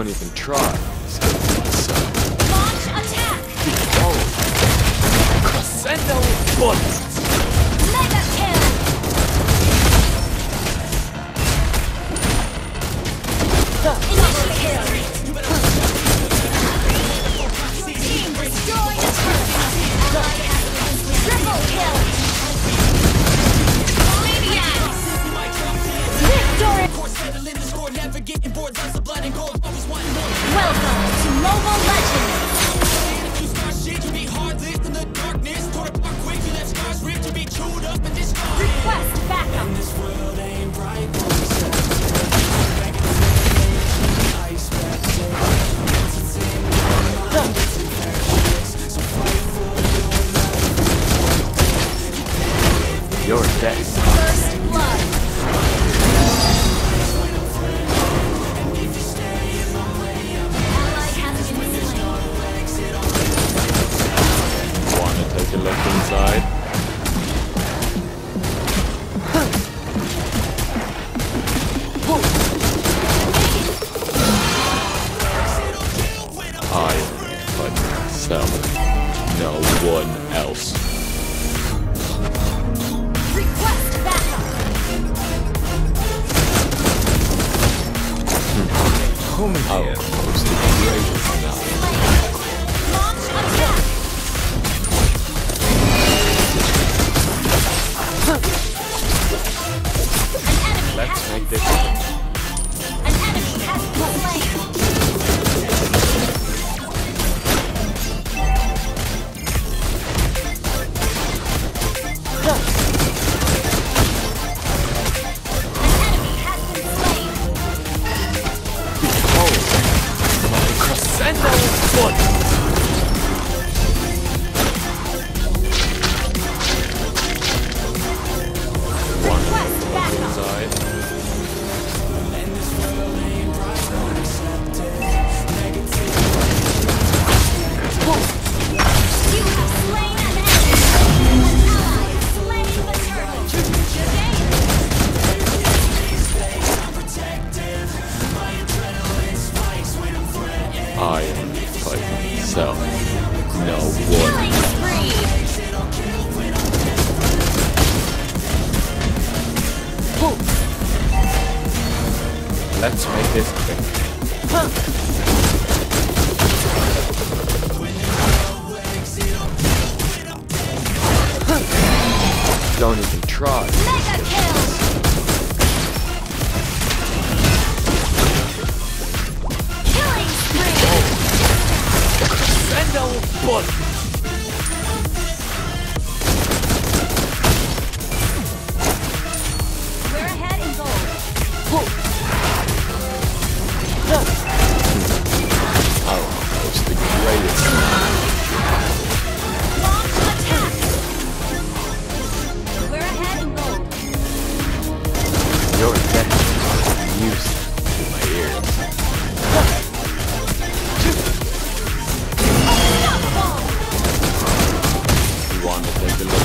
Don't even try. Launch attack! Crescendo bullets! this one! Don't even try.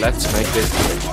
Let's make this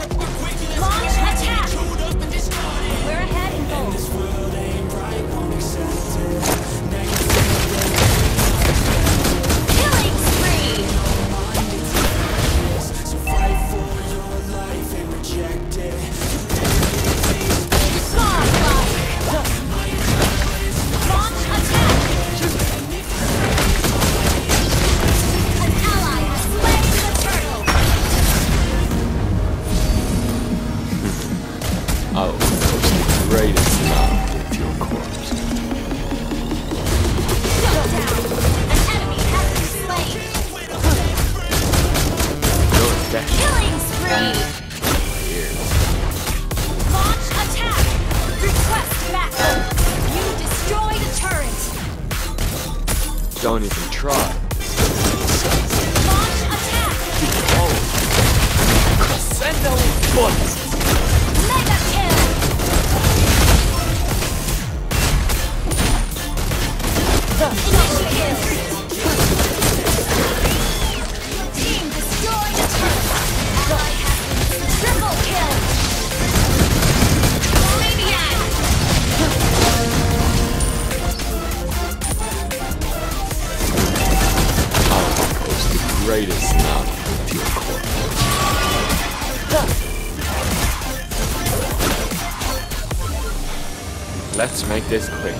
Let's make this quick.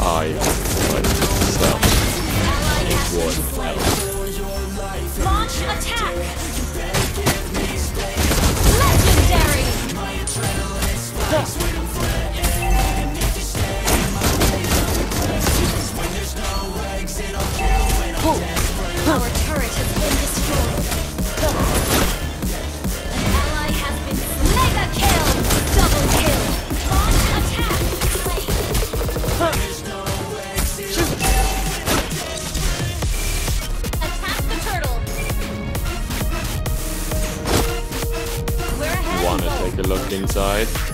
I myself is. inside.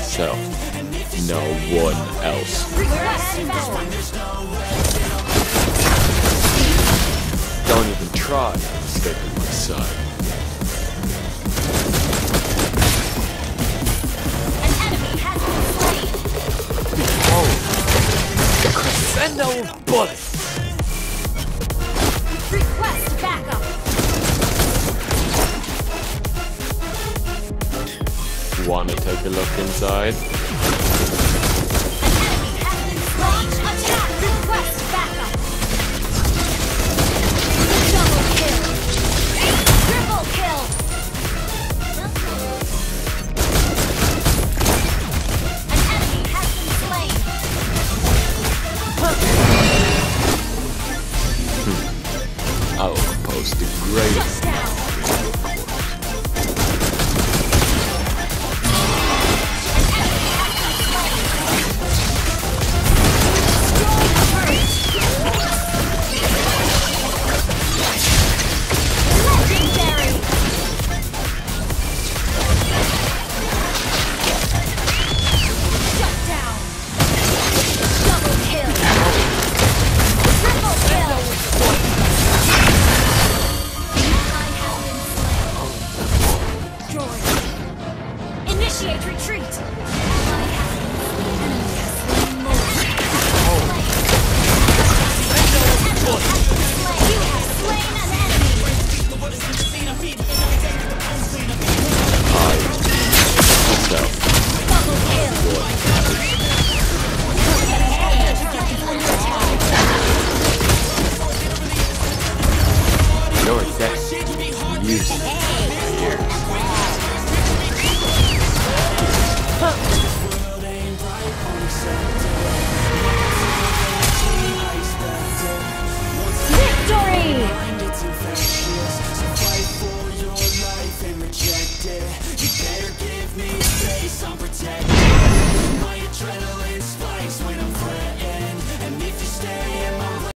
So, no one else. Don't even try to stay to my side. Oh, crescendo bullet! want to take a look inside.